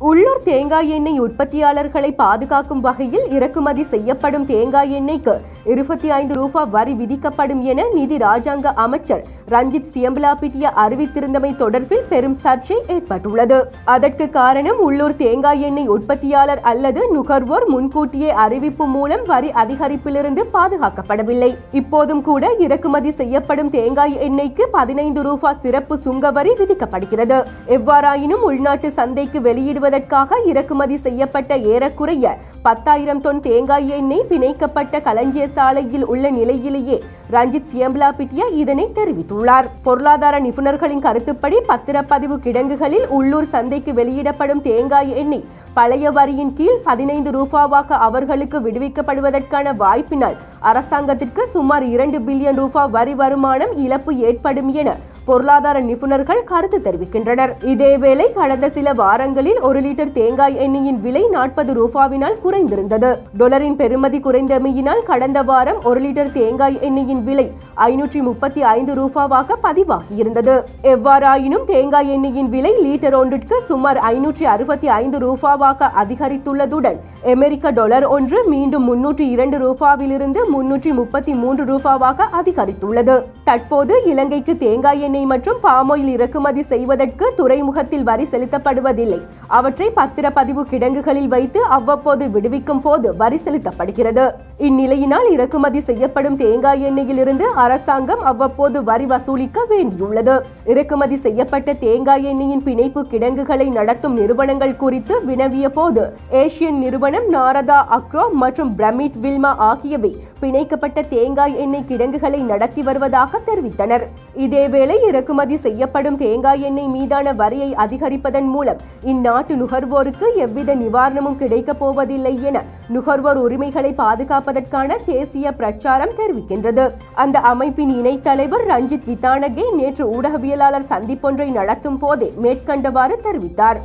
உள்ளூர் தேங்காய் எண்ணெய் உற்பத்தியாளர்களை பாதுகாக்கும் வகையில் இறக்குமதி செய்யப்படும் தேங்காய் எண்ணெய்க்கு இருபத்தி ஐந்து ரூபாய் வரி விதிக்கப்படும் என நிதி ராஜாங்க அமைச்சர் ரஞ்சித் சியம்பலாபிட்டிய அறிவித்திருந்தமை தொடர்பில் பெரும் சர்ச்சை ஏற்பட்டுள்ளது. அதற்கு காரணம் உள்ளூர் தேங்காய் எண்ணெய் உற்பத்தியாளர் அல்லது நுகர்வோர் முன்கூட்டியே அறிவிப்பு மூலம் வரி அதிகரிப்பிலிருந்து பாதுகாக்கப்படவில்லை. இப்போதும் கூட இறக்குமதி செய்யப்படும் தேங்காய் எண்ணெய்க்கு பதினைந்து ரூபாய் சிறப்பு சுங்க வரி விதிக்கப்படுகிறது. எவ்வாறாயினும் உள்நாட்டு சந்தைக்கு வெளியிடுவதற்காக இறக்குமதி செய்யப்பட்ட ஏறக்குறைய பத்தாயிரம் தொன் தேங்காய் எண்ணெய் பிணைக்கப்பட்ட களஞ்சிய சாலையில் உள்ள நிலையிலேயே ரஞ்சித் சியம்பலா பிட்டியா இதனை தெரிவித்துள்ளார். பொருளாதார நிபுணர்களின் கருத்துப்படி பத்திரப்பதிவு கிடங்குகளில் உள்ளூர் சந்தைக்கு வெளியிடப்படும் தேங்காய் எண்ணெய் பழைய வரியின் கீழ் பதினைந்து ரூபாவாக அவர்களுக்கு விடுவிக்கப்படுவதற்கான வாய்ப்பினால் அரசாங்கத்திற்கு சுமார் இரண்டு பில்லியன் ரூபாய் வரி வருமானம் இழப்பு ஏற்படும் என பொருளாதார நிபுணர்கள் கருத்து தெரிவிக்கின்றனர். இதேவேளை கடந்த சில வாரங்களில் ஒரு லிட்டர் தேங்காய் எண்ணெயின் விலை நாற்பது ரூபாவினால் குறைந்திருந்தது. டொலரின் பெறுமதி குறைந்தமையினால் கடந்த வாரம் ஒரு லிட்டர் தேங்காய் எண்ணெயின் விலை ஐநூற்றி முப்பத்தி ஐந்து ரூபாவாக பதிவாகியிருந்தது. எவ்வாறாயினும் தேங்காய் எண்ணெயின் விலை லீட்டர் ஒன்றிற்கு சுமார் ஐநூற்றி அறுபத்தி ஐந்து ரூபாவாக அதிகரித்துள்ளதுடன் அமெரிக்க டாலர் ஒன்று மீண்டும் முன்னூற்றி இரண்டு ரூபாவிலிருந்து முன்னூற்றி முப்பத்தி மூன்று ரூபாவாக அதிகரித்துள்ளது. தற்போது இலங்கைக்கு தேங்காய் எண்ணெய் எண்ணெய் மற்றும் பாமாயில் இறக்குமதி செய்வதற்கு துறைமுகத்தில் வரி செலுத்தப்படுவதில்லை. அவற்றை பத்திரப்பதிவு கிடங்குகளில் வைத்து அவ்வப்போது விடுவிக்கும் போது வரி செலுத்தப்படுகிறது. இந்நிலையினால் இறக்குமதி செய்யப்படும் தேங்காய் எண்ணெயிலிருந்து அரசாங்கம் அவ்வப்போது வரி வசூலிக்க வேண்டியுள்ளது. இறக்குமதி செய்யப்பட்ட தேங்காய் எண்ணெயின் பிணைப்பு கிடங்குகளை நடத்தும் நிறுவனங்கள் குறித்து வினவிய போது ஏசியன் நிறுவனம் நாரதா அக்ரோ மற்றும் பிரமிட் வில்மா ஆகியவை பிணைக்கப்பட்ட தேங்காய் எண்ணெய் கிடங்குகளை நடத்தி வருவதாக தெரிவித்தனர். இதேவேளை இறக்குமதி செய்யப்படும் தேங்காய் எண்ணெய் மீதான வரியை அதிகரிப்பதன் மூலம் இந்நாட்டு நுகர்வோருக்கு எவ்வித நிவாரணமும் கிடைக்கப் போவதில்லை என நுகர்வோர் உரிமைகளை பாதுகாப்பதற்கான தேசிய பிரச்சாரம் தெரிவிக்கின்றது. அந்த அமைப்பின் இணைத் தலைவர் ரஞ்சித் வித்தானகே நேற்று ஊடகவியலாளர் சந்திப்பொன்றை நடத்தும் போதே மேற்கண்டவாறு தெரிவித்தார்.